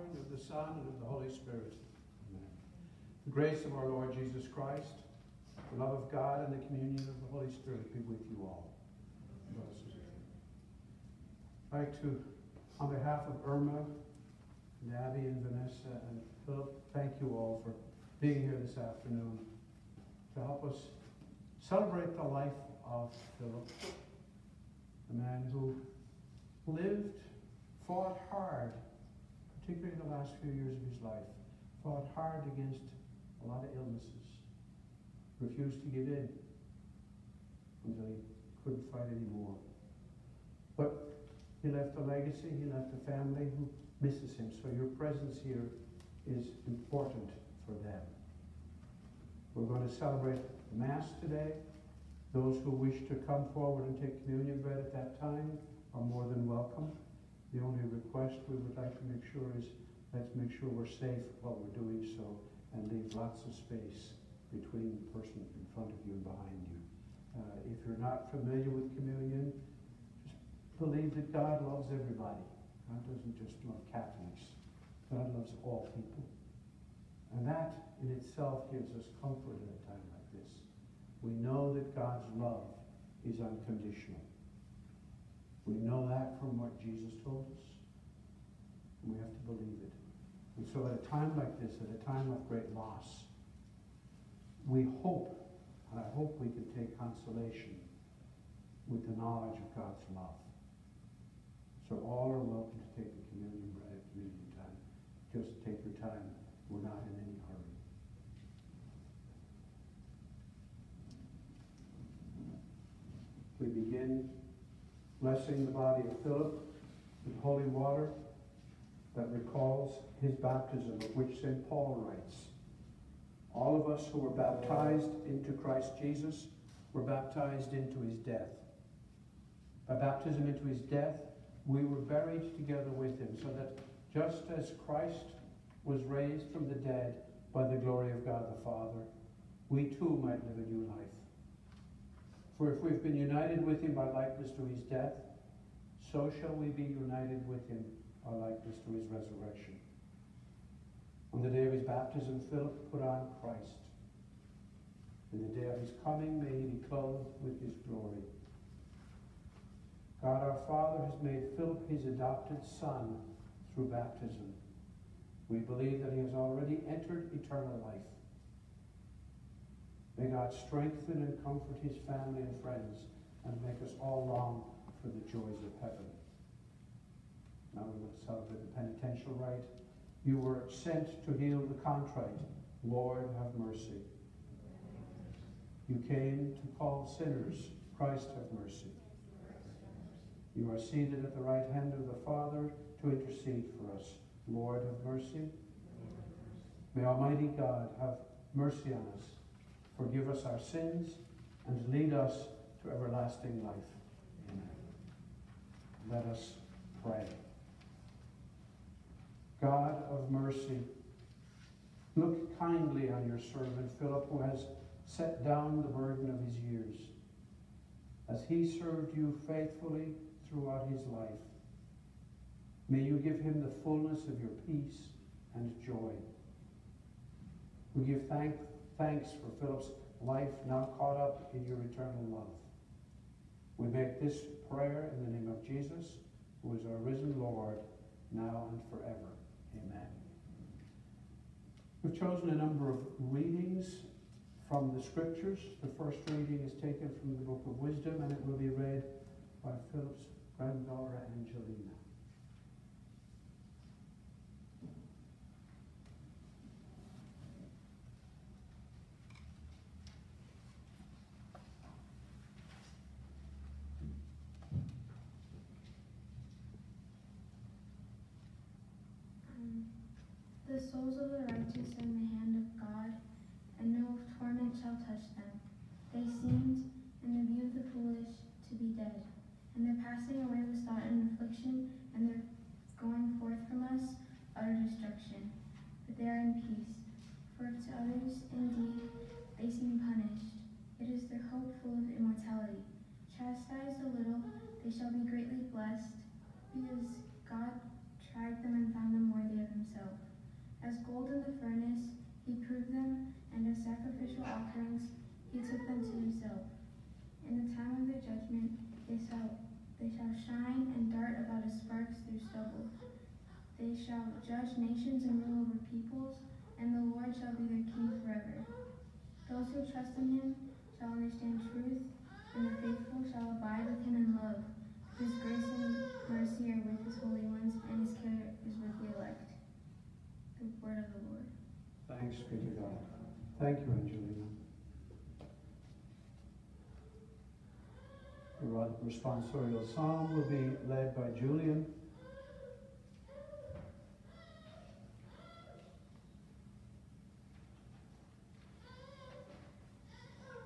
and of the Son, and of the Holy Spirit. Amen. The grace of our Lord Jesus Christ, the love of God, and the communion of the Holy Spirit be with you all. I'd like to, on behalf of Irma, and Abby, and Vanessa, and Philip, thank you all for being here this afternoon to help us celebrate the life of Philip, the man who lived, fought hard, particularly in the last few years of his life, fought hard against a lot of illnesses, refused to give in until he couldn't fight anymore. But he left a legacy, he left a family who misses him. So your presence here is important for them. We're going to celebrate Mass today. Those who wish to come forward and take communion bread at that time are more than welcome. The only request we would like to make sure is let's make sure we're safe while we're doing so and leave lots of space between the person in front of you and behind you. Uh, if you're not familiar with communion, just believe that God loves everybody. God doesn't just love Catholics. God loves all people. And that in itself gives us comfort at a time like this. We know that God's love is unconditional. We know that from what Jesus told us. We have to believe it. And so at a time like this, at a time of great loss, we hope, and I hope we can take consolation with the knowledge of God's love. So all are welcome to take the communion bread at communion time. Just take your time. We're not in any hurry. We begin blessing the body of Philip with holy water that recalls his baptism, of which St. Paul writes. All of us who were baptized into Christ Jesus were baptized into his death. By baptism into his death, we were buried together with him, so that just as Christ was raised from the dead by the glory of God the Father, we too might live a new life. For if we've been united with him by likeness to his death, so shall we be united with him by likeness to his resurrection. On the day of his baptism, Philip put on Christ. In the day of his coming, may he be clothed with his glory. God our Father has made Philip his adopted son through baptism. We believe that he has already entered eternal life. May God strengthen and comfort his family and friends and make us all long for the joys of heaven. Now we will celebrate the penitential rite. You were sent to heal the contrite. Lord, have mercy. You came to call sinners. Christ, have mercy. You are seated at the right hand of the Father to intercede for us. Lord, have mercy. May Almighty God have mercy on us, forgive us our sins, and lead us to everlasting life. Amen. Let us pray. God of mercy, look kindly on your servant Philip, who has set down the burden of his years, as he served you faithfully throughout his life. May you give him the fullness of your peace and joy. We give thank, thanks for Philip's life now caught up in your eternal love. We make this prayer in the name of Jesus, who is our risen Lord, now and forever. Amen. We've chosen a number of readings from the scriptures. The first reading is taken from the book of wisdom, and it will be read by Philip's granddaughter Angelina. Um, the souls of the righteous are in the hand of God, and no torment shall touch them. They seemed, in the view of the foolish, to be dead, and their passing away was thought an affliction, and their going forth from us utter destruction. But they are in peace, for to others indeed they seem punished. It is their hope full of immortality. Chastised a little, they shall be greatly blessed, because God tried them and found them worthy of himself. As gold in the furnace, he proved them, and as sacrificial offerings, he took them to himself. In the time of their judgment, they shall, they shall shine and dart about as sparks through stubble. They shall judge nations and rule over peoples, and the Lord shall be their king forever. Those who trust in him shall understand truth, and the faithful shall abide with him in love. His grace and mercy are with his holy ones, and his care is with the elect. The word of the Lord. Thanks be to God. Thank you, Angelina. The responsorial psalm will be led by Julian.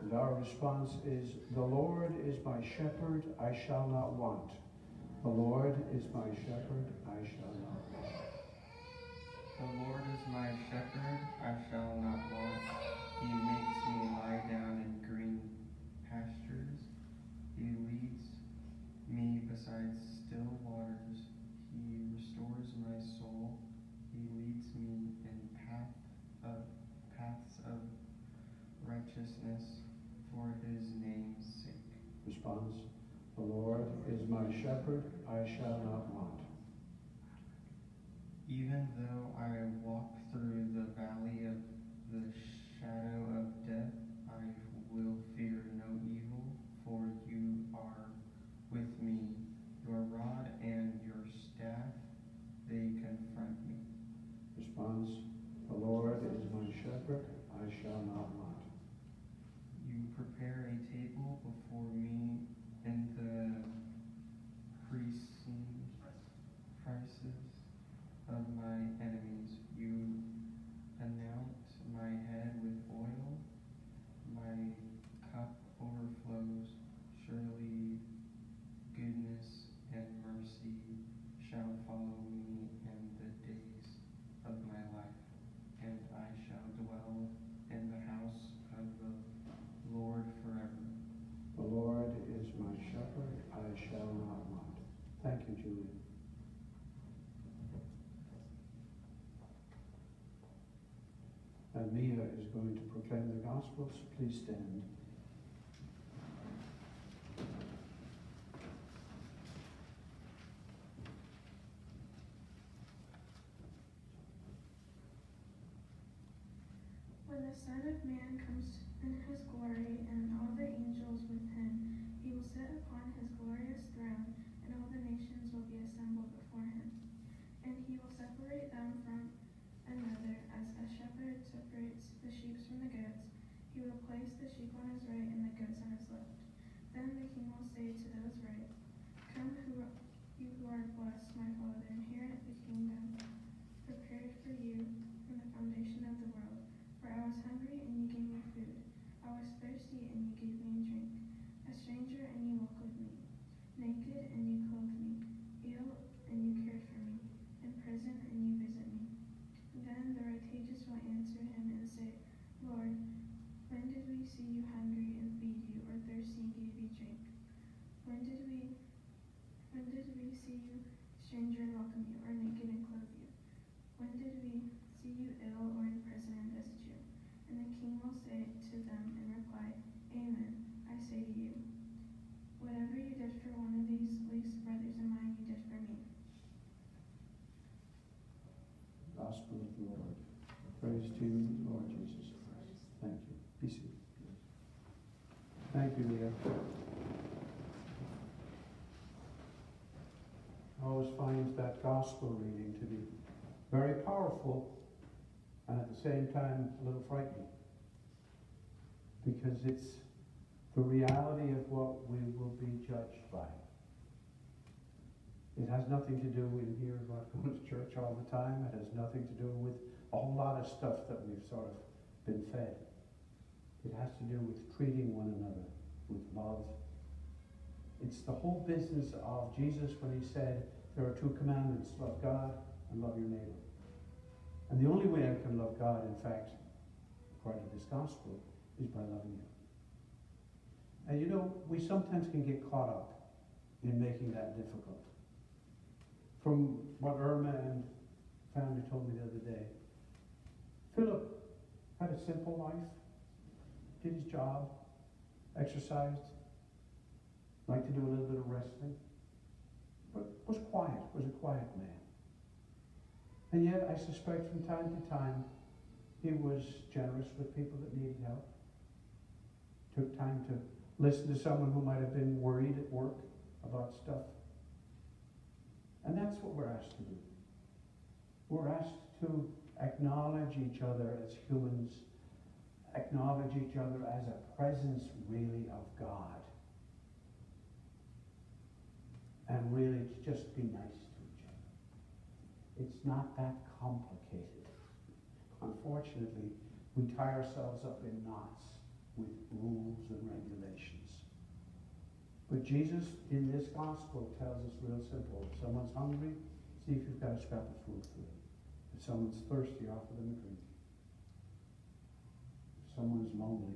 And our response is, The Lord is my shepherd, I shall not want. The Lord is my shepherd, I shall not want. The Lord is my shepherd, I shall not want. He makes me lie down in green pastures. He leads me beside still waters. He restores my soul. He leads me in path of paths of righteousness for his name's sake. Response, The Lord is my shepherd, I shall not want. Even though I walk through the valley of the shadow of death, I will fear no evil, for you are with me. Your rod and your staff, they confront me. Response, The Lord is my shepherd, I shall not want. You prepare a table before me in the precincts prices of my enemies. You anoint my head with oil, my cup overflows. Surely goodness and mercy shall follow me in the days of my life, and I shall dwell in the house of the Lord forever. The Lord is my shepherd, I shall not want. Thank you, Julian. And Mia is going to proclaim the Gospels. Please stand. When the Son of Man comes in his glory and all the angels with him, he will sit upon his glorious throne, and all the nations will be assembled before him. And he will separate them from another, as a shepherd separates the sheep from the goats. He will place the sheep on his right and the goats on his left. Then the king will say to those right, Come, who you who are blessed, my Father, inherit the kingdom prepared for you from the foundation of the world. For I was hungry, and you gave me food. I was thirsty, and you gave me a drink. A stranger, and you welcomed me. Naked, and you clothed me. Ill, and you cared for me. In prison, and you visit me. Then the righteous will answer him and say, Lord, when did we see you hungry and feed you, or thirsty and gave you drink? When did we when did we see you stranger and welcome you, or naked and clothe you? When did we see you ill or in prison and visit you? And the king will say to them in reply, Amen, I say to you, whatever you did for one of these least brothers of mine, you did for me. Gospel of the Lord. Praise to you, Lord Jesus Christ. Thank you. Be seated. Thank you, Leah. I that gospel reading to be very powerful and at the same time a little frightening. Because it's the reality of what we will be judged by. It has nothing to do in here about going to church all the time. It has nothing to do with a whole lot of stuff that we've sort of been fed. It has to do with treating one another with love. It's the whole business of Jesus when he said, There are two commandments love God and love your neighbor. And the only way I can love God, in fact, according to this gospel, is by loving Him. And you know, we sometimes can get caught up in making that difficult. from what Irma and family told me the other day. Philip had a simple life, did his job, exercised, liked to do a little bit of wrestling, was quiet, was a quiet man. And yet, I suspect from time to time, he was generous with people that needed help. Took time to listen to someone who might have been worried at work about stuff. And that's what we're asked to do. We're asked to acknowledge each other as humans, acknowledge each other as a presence really of God. And really just be nice to each other. It's not that complicated. Unfortunately, we tie ourselves up in knots with rules and regulations. But Jesus, in this gospel, tells us real simple. If someone's hungry, see if you've got a scrap of food for them. If someone's thirsty, offer them a drink. If someone's lonely,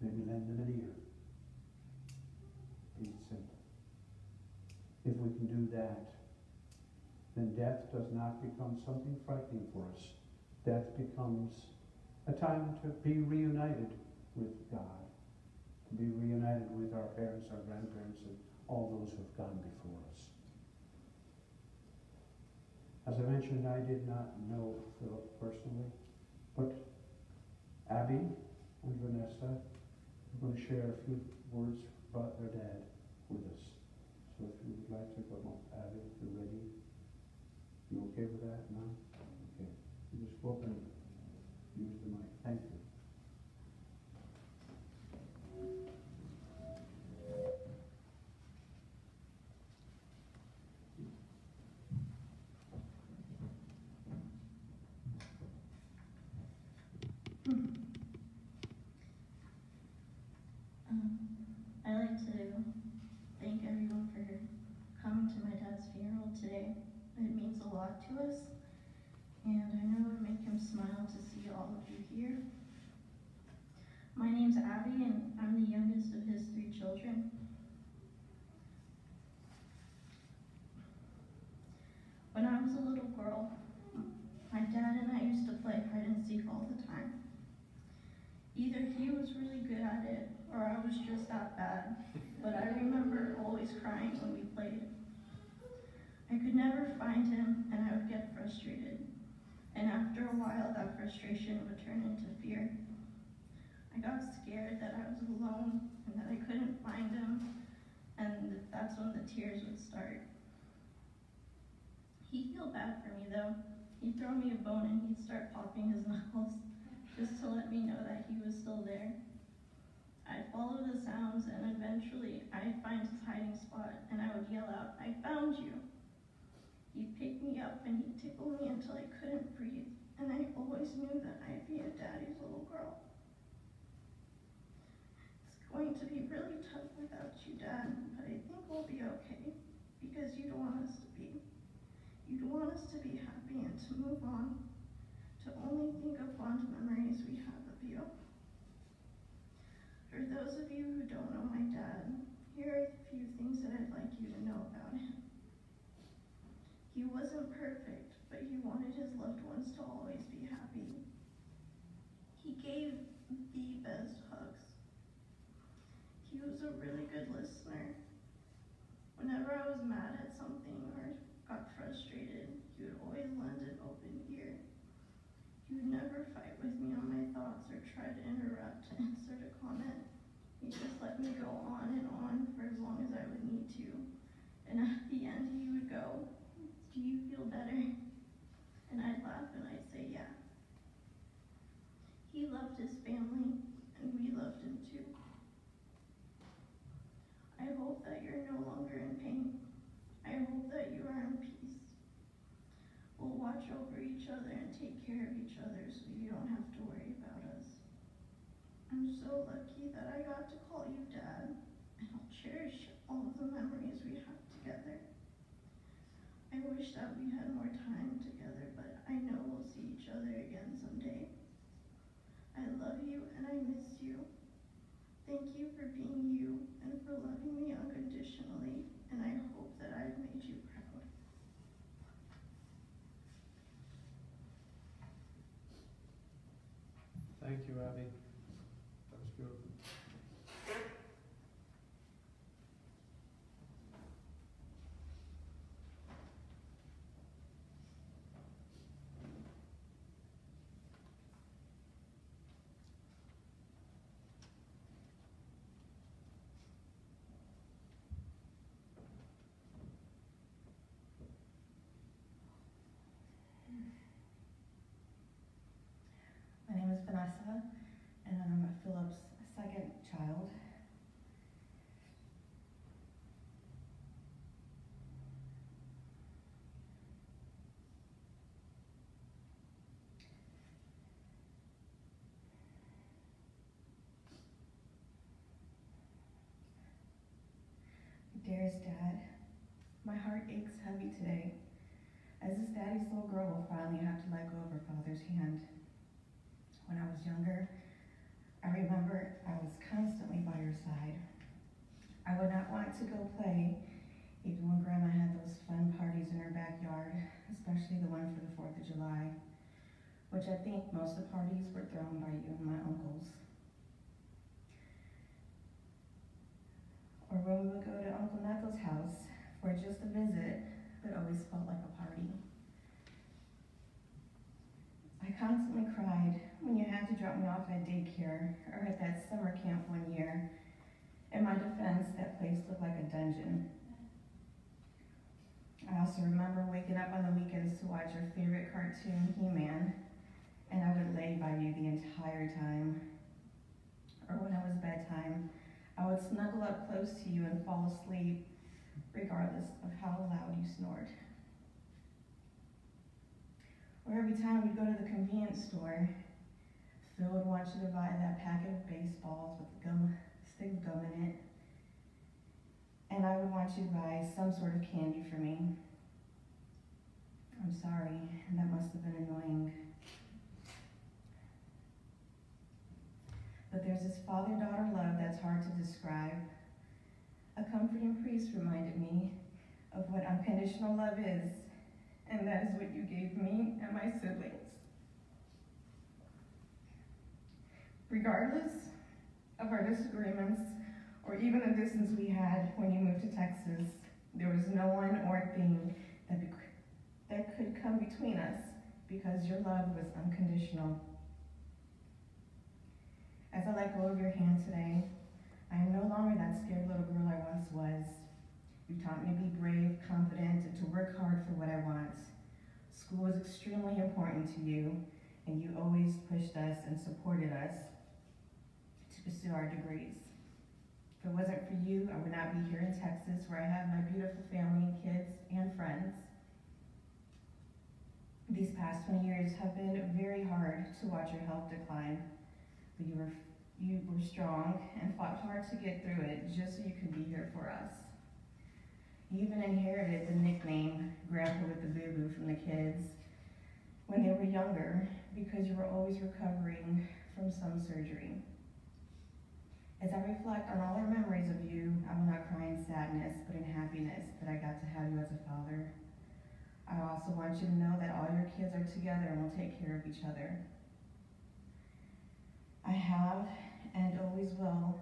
maybe lend them an ear. Be simple. If we can do that, then death does not become something frightening for us. Death becomes a time to be reunited with God, to be reunited with our parents, our grandparents, and all those who have gone before us. As I mentioned, I did not know Philip personally, but Abby and Vanessa are going to share a few words about their dad with us. So if you would like to come up, Abby, if you're ready. You okay with that? No? Okay. You just go up and use the mic. Thank you. Um, I like to thank everyone for coming to my dad's funeral today. It means a lot to us, and I know it would make him smile to see all of you here. My name's Abby, and I'm the youngest of his three children. When I was a little girl, my dad and I used to play hide and seek all the time. Either he was really good at it, or I was just that bad. But I remember always crying when we played. I could never find him, and I would get frustrated. And after a while, that frustration would turn into fear. I got scared that I was alone and that I couldn't find him, and that's when the tears would start. He felt bad for me though. He'd throw me a bone and he'd start popping his knuckles just to let me know that he was still there. I'd follow the sounds and eventually I'd find his hiding spot and I would yell out, I found you. He'd pick me up and he'd tickle me until I couldn't breathe, and I always knew that I'd be a daddy's little girl. It's going to be really tough without you, Dad, but I think we'll be okay because you'd want us to be. You'd want us to be happy and to move on, to only think of fond memories we have of you. For those of you who don't know my dad, here are a few things that I'd like you to know about him. He wasn't perfect, but he wanted his loved ones to always be happy. He gave the best hugs. He was a really good listener. Whenever I was mad at something or got frustrated, he would always lend an open ear. He would never fight with me on my thoughts or try to interrupt to insert a comment. He just let me go on and on for as long as I would need to. And at the end, he would go, Do you feel better? And I'd laugh and I'd say, Yeah. He loved his family, and we loved him too. I hope that you're no longer in pain. I hope that you are in peace. We'll watch over each other and take care of each other so you don't have to worry. I'm so lucky that I got to call you Dad, and I'll cherish all of the memories we have together. I wish that we had more time together, but I know we'll see each other again someday. I love you and I miss you. Thank you for being you and for loving me unconditionally, and I hope that I've made you proud. Thank you, Abby. Vanessa, and I'm Philip's second child. Dearest Dad, my heart aches heavy today, as this daddy's little girl will finally have to let go of her father's hand. When I was younger, I remember I was constantly by her side. I would not want to go play, even when Grandma had those fun parties in her backyard, especially the one for the 4th of July, which I think most of the parties were thrown by you and my uncles. Or when we would go to Uncle Nettle's house for just a visit, but always felt like a party. I constantly cried when you had to drop me off at daycare or at that summer camp one year. In my defense, that place looked like a dungeon. I also remember waking up on the weekends to watch your favorite cartoon, He-Man, and I would lay by you the entire time. Or when it was bedtime, I would snuggle up close to you and fall asleep, regardless of how loud you snored. Or every time we'd go to the convenience store, Phil would want you to buy that packet of baseballs with gum, stick gum in it. And I would want you to buy some sort of candy for me. I'm sorry, that must have been annoying. But there's this father-daughter love that's hard to describe. A comforting priest reminded me of what unconditional love is, and that is what you gave me and my siblings. Regardless of our disagreements or even the distance we had when you moved to Texas, there was no one or thing that, be- that could come between us because your love was unconditional. As I let go of your hand today, I am no longer that scared little girl I once was. You taught me to be brave, confident, and to work hard for what I want. School was extremely important to you, and you always pushed us and supported us pursue our degrees. If it wasn't for you, I would not be here in Texas where I have my beautiful family, and kids, and friends. These past 20 years have been very hard to watch your health decline, but you were, you were strong and fought hard to get through it just so you could be here for us. You even inherited the nickname Grandpa with the Boo Boo from the kids when they were younger because you were always recovering from some surgery. As I reflect on all our memories of you, I will not cry in sadness, but in happiness that I got to have you as a father. I also want you to know that all your kids are together and will take care of each other. I have and always will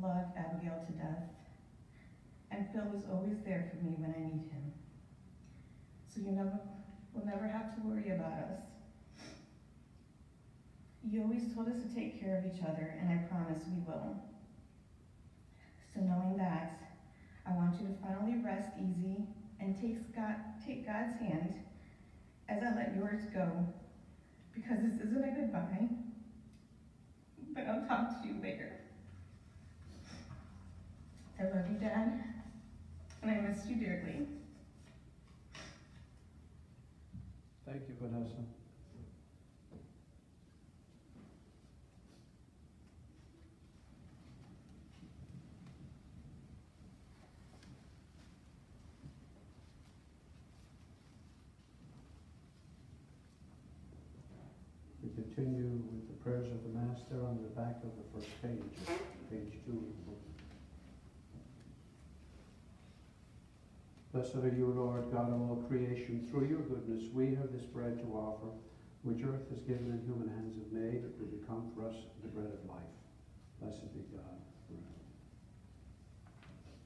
love Abigail to death. And Phil is always there for me when I need him. So you never will never have to worry about us. You always told us to take care of each other, and I promise we will. So knowing that, I want you to finally rest easy and take, God, take God's hand as I let yours go. Because this isn't a goodbye, but I'll talk to you later. I love you, Dad, and I miss you dearly. Thank you, Vanessa. We continue with the prayers of the Master on the back of the first page, page two. of the book. Blessed are you, Lord, God of all creation. Through your goodness, we have this bread to offer, which earth has given and human hands have made. It will become for us the bread of life. Blessed be God forever.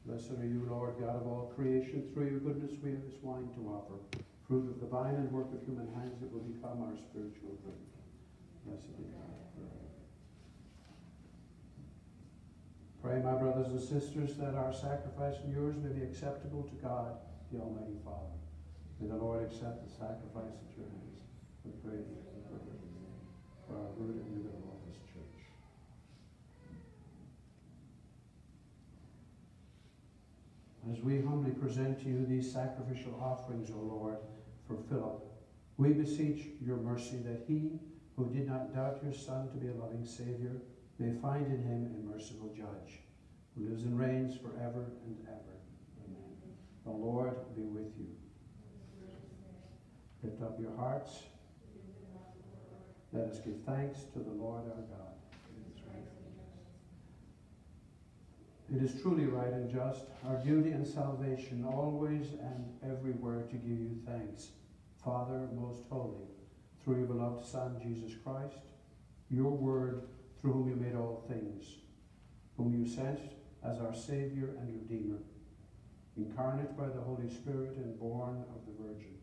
Blessed are you, Lord God of all creation. Through your goodness we have this wine to offer, fruit of the vine and work of human hands that will become our spiritual drink. Pray, my brothers and sisters, that our sacrifice and yours may be acceptable to God, the Almighty Father. May the Lord accept the sacrifice at your hands praise and for for our good and the good of this church. As we humbly present to you these sacrificial offerings, O Lord, for Philip, we beseech your mercy that he, who did not doubt your Son to be a loving Savior, may find in him a merciful Judge, who lives and reigns forever and ever. Amen. The Lord be with you. Lift up your hearts. Let us give thanks to the Lord our God. It is truly right and just, our duty and salvation, always and everywhere to give you thanks, Father most holy, through your beloved Son, Jesus Christ, your word, through whom you made all things, whom you sent as our Savior and Redeemer, incarnate by the Holy Spirit and born of the Virgin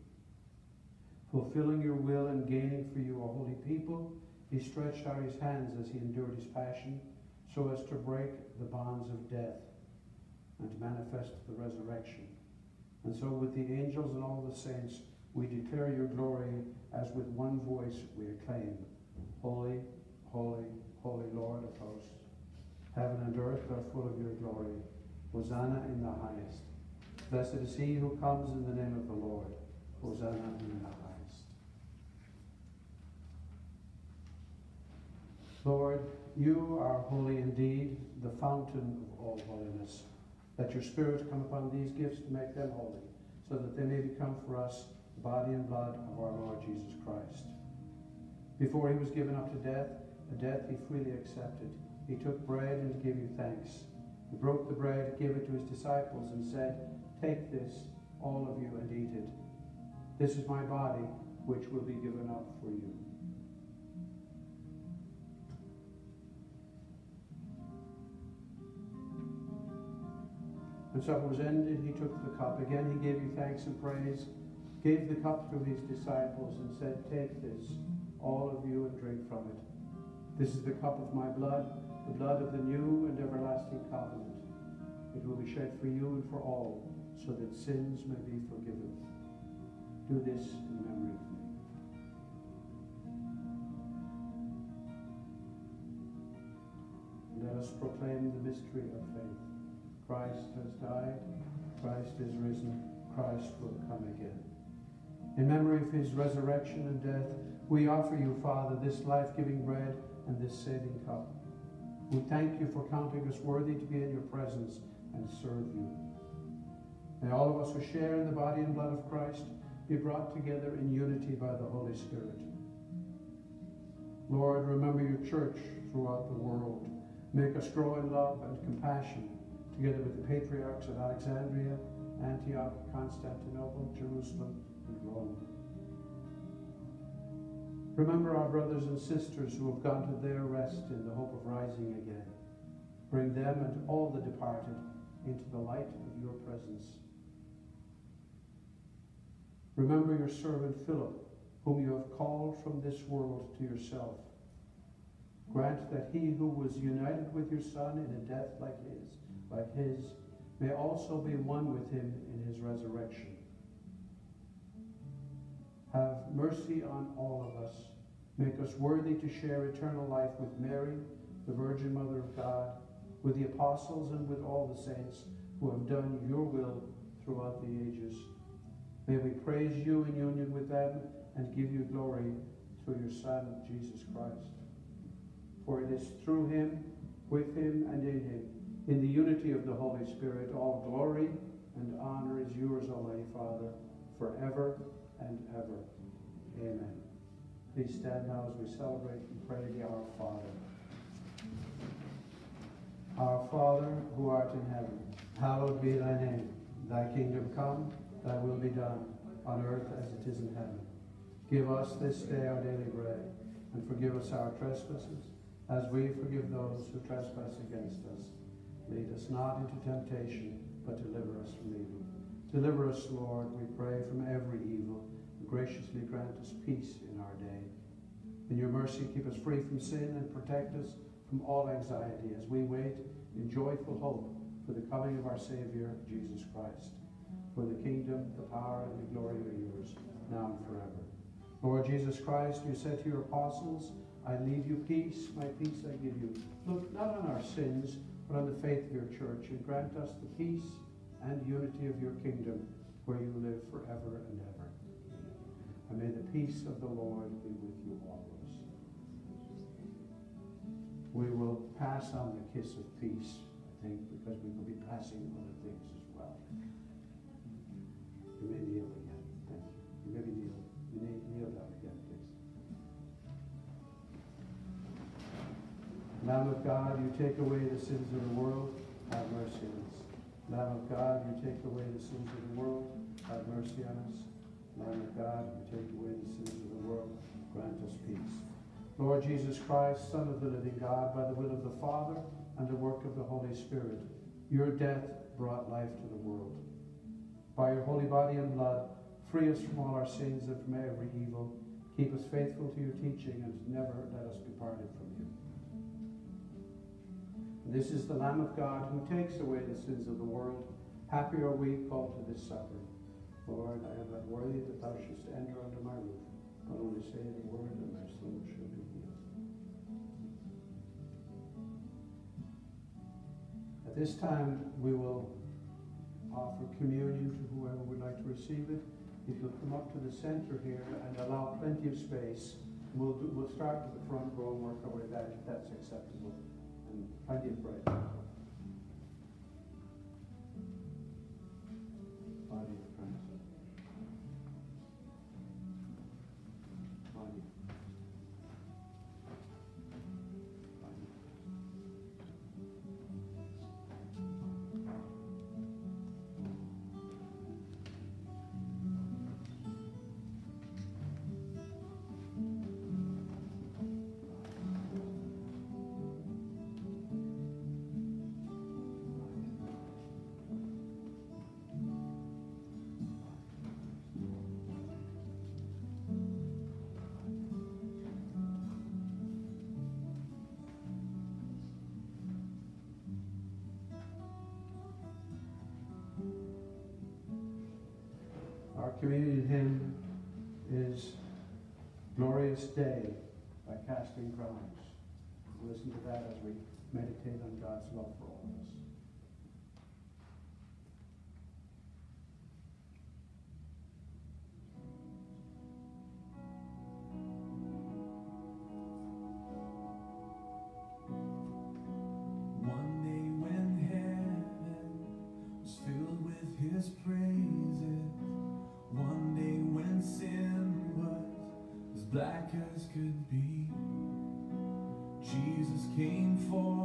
fulfilling your will and gaining for you a holy people, he stretched out his hands as he endured his passion, so as to break the bonds of death and manifest the resurrection. And so with the angels and all the saints, we declare your glory as with one voice we acclaim, Holy, holy, holy Lord of hosts. Heaven and earth are full of your glory. Hosanna in the highest. Blessed is he who comes in the name of the Lord. Hosanna in the highest. Lord, you are holy indeed, the fountain of all holiness. Let your Spirit come upon these gifts to make them holy, so that they may become for us body and blood of our Lord Jesus Christ. Before he was given up to death, a death he freely accepted, he took bread and gave you thanks. He broke the bread, gave it to his disciples, and said, Take this, all of you, and eat it. This is my body, which will be given up for you. When supper was ended, he took the cup. Again, he gave you thanks and praise, gave the cup to his disciples, and said, Take this, all of you, and drink from it. This is the cup of my blood, the blood of the new and everlasting covenant. It will be shed for you and for all, so that sins may be forgiven. Do this in memory of me. Let us proclaim the mystery of faith. Christ has died, Christ is risen, Christ will come again. In memory of his resurrection and death, we offer you, Father, this life-giving bread and this saving cup. We thank you for counting us worthy to be in your presence and serve you. May all of us who share in the body and blood of Christ be brought together in unity by the Holy Spirit. Lord, remember your church throughout the world. Make us grow in love and compassion, together with the patriarchs of Alexandria, Antioch, Constantinople, Jerusalem, and. Remember our brothers and sisters who have gone to their rest in the hope of rising again. Bring them and all the departed into the light of your presence. Remember your servant Philip, whom you have called from this world to yourself. Grant that he who was united with your Son in a death like his, like his, may also be one with him in his resurrection. Have mercy on all of us. Make us worthy to share eternal life with Mary, the Virgin Mother of God, with the apostles and with all the saints who have done your will throughout the ages. May we praise you in union with them and give you glory through your Son, Jesus Christ. For it is through him, with him, and in him, in the unity of the Holy Spirit, all glory and honor is yours, Almighty Father, forever and ever. Amen. Please stand now as we celebrate and pray the Our Father. Our Father, who art in heaven, hallowed be thy name. Thy kingdom come, thy will be done, on earth as it is in heaven. Give us this day our daily bread, and forgive us our trespasses, as we forgive those who trespass against us. Lead us not into temptation, but deliver us from evil. Deliver us, Lord, we pray, from every evil, and graciously grant us peace in our day. In your mercy, keep us free from sin and protect us from all anxiety as we wait in joyful hope for the coming of our Savior, Jesus Christ. For the kingdom, the power, and the glory are yours, now and forever. Lord Jesus Christ, you said to your apostles, I leave you peace, my peace I give you. Look not on our sins, but on the faith of your church, and grant us the peace and unity of your kingdom, where you live forever and ever. And may the peace of the Lord be with you always. We will pass on the kiss of peace, I think, because we will be passing other things as well. You may kneel again. Thank you. You may be kneel. You may kneel down again, please. Lamb of God, you take away the sins of the world. Have mercy on us. Lamb of God, you take away the sins of the world. Have mercy on us. Lamb of God, you take away the sins of the world. Grant us peace. Lord Jesus Christ, Son of the living God, by the will of the Father and the work of the Holy Spirit, your death brought life to the world. By your holy body and blood, free us from all our sins and from every evil. Keep us faithful to your teaching and never let us be parted from this is the Lamb of God who takes away the sins of the world. Happy are we called to this supper. Lord, I am not worthy that thou shouldst enter under my roof, but only say the word and my soul shall be healed. At this time, we will offer communion to whoever would like to receive it. If you'll come up to the center here and allow plenty of space, we'll, do, we'll start with the front row and work our way back if that's acceptable. And plenty of bread. Body Glorious Day by Casting Crowns. Listen to that as we meditate on God's love for us. Black as could be, Jesus came forth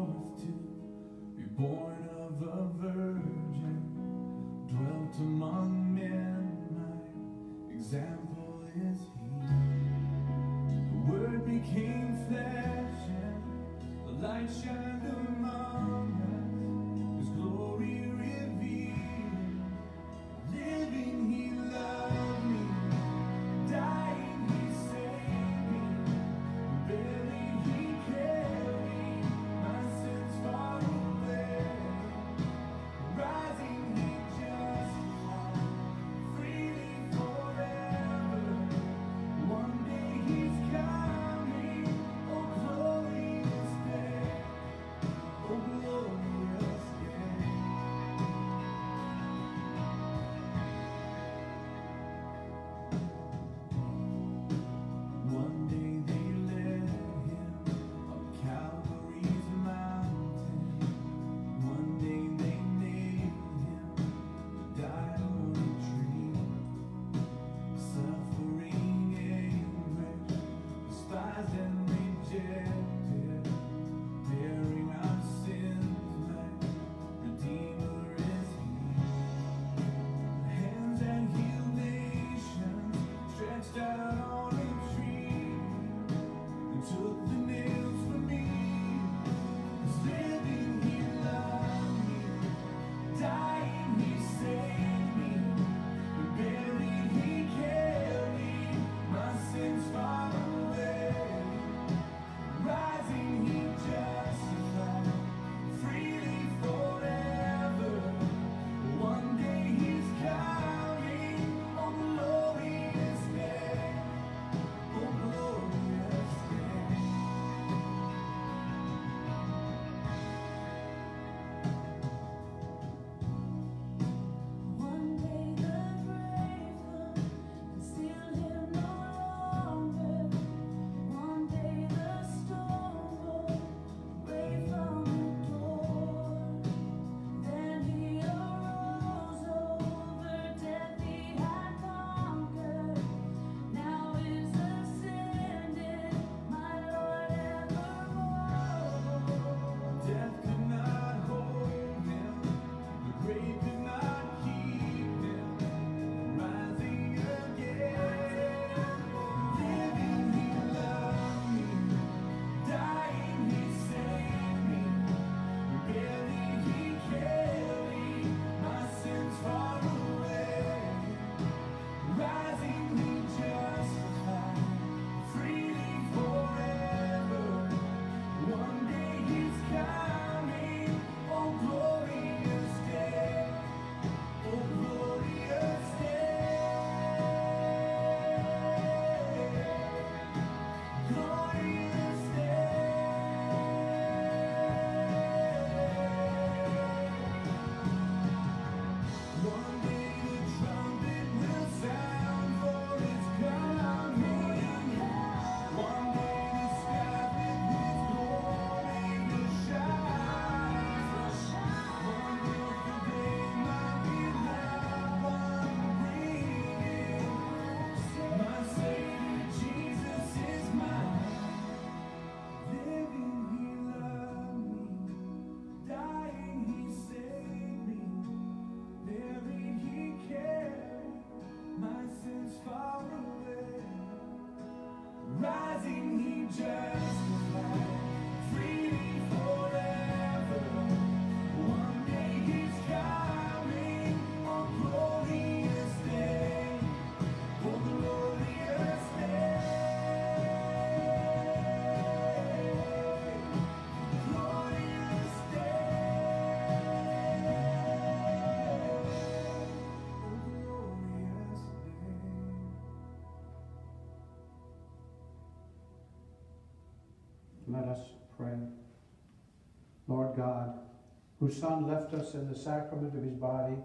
whose Son left us in the sacrament of his body,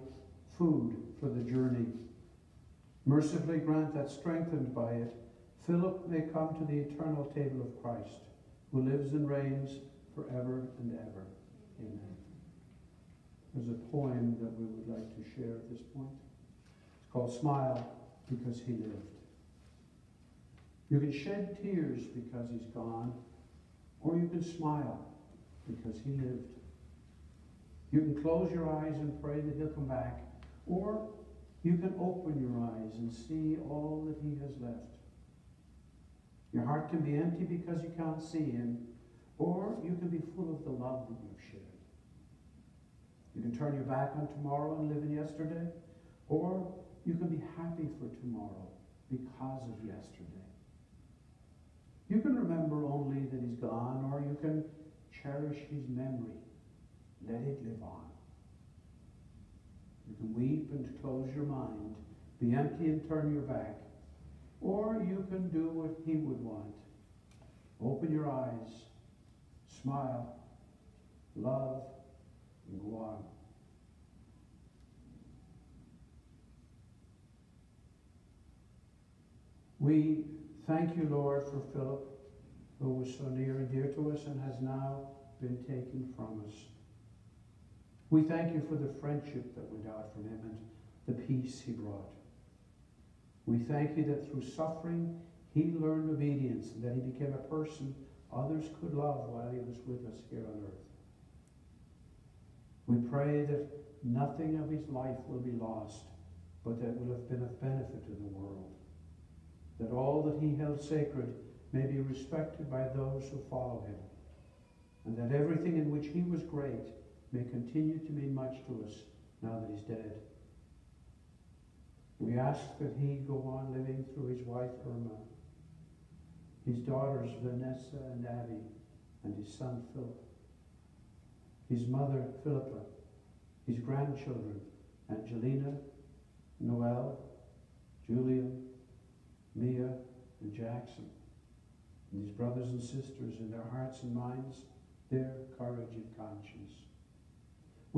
food for the journey, mercifully grant that strengthened by it, Philip may come to the eternal table of Christ, who lives and reigns forever and ever. Amen. There's a poem that we would like to share at this point. It's called Smile Because He Lived. You can shed tears because he's gone, or you can smile because he lived. You can close your eyes and pray that he'll come back, or you can open your eyes and see all that he has left. Your heart can be empty because you can't see him, or you can be full of the love that you've shared. You can turn your back on tomorrow and live in yesterday, or you can be happy for tomorrow because of yesterday. You can remember only that he's gone, or you can cherish his memory. Let it live on. You can weep and close your mind, be empty and turn your back, or you can do what he would want. Open your eyes, smile, love, and go on. We thank you, Lord, for Philip, who was so near and dear to us and has now been taken from us. We thank you for the friendship that went out from him and the peace he brought. We thank you that through suffering he learned obedience and that he became a person others could love while he was with us here on earth. We pray that nothing of his life will be lost, but that will have been of benefit to the world that all that he held sacred may be respected by those who follow him, and that everything in which he was great may continue to mean much to us now that he's dead. We ask that he go on living through his wife Irma, his daughters Vanessa and Abby, and his son Philip, his mother Philippa, his grandchildren Angelina, Noel, Julian, Mia, and Jackson, and these brothers and sisters in their hearts and minds, their courage and conscience.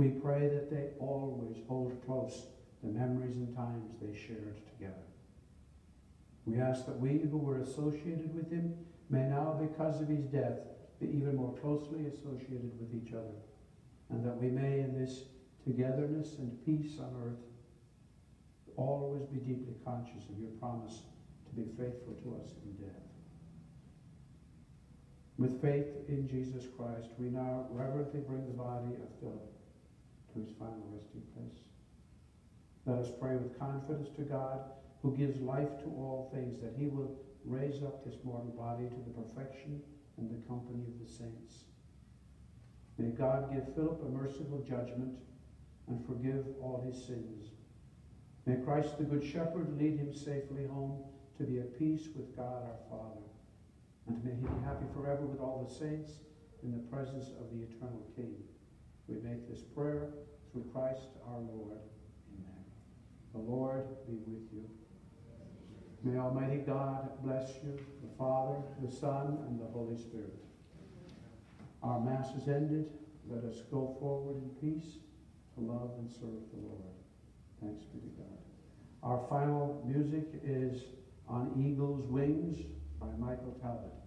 We pray that they always hold close the memories and times they shared together. We ask that we who were associated with him may now, because of his death, be even more closely associated with each other, and that we may, in this togetherness and peace on earth, always be deeply conscious of your promise to be faithful to us in death. With faith in Jesus Christ, we now reverently bring the body of Philip to his final resting place. Let us pray with confidence to God, who gives life to all things, that he will raise up this mortal body to the perfection and the company of the saints. May God give Philip a merciful judgment and forgive all his sins. May Christ the Good Shepherd lead him safely home to be at peace with God our Father. And may he be happy forever with all the saints in the presence of the eternal King. We make this prayer through Christ our Lord. Amen. The Lord be with you. May Almighty God bless you, the Father, the Son, and the Holy Spirit. Our Mass is ended. Let us go forward in peace to love and serve the Lord. Thanks be to God. Our final music is on Eagle's Wings by Michael Talbot.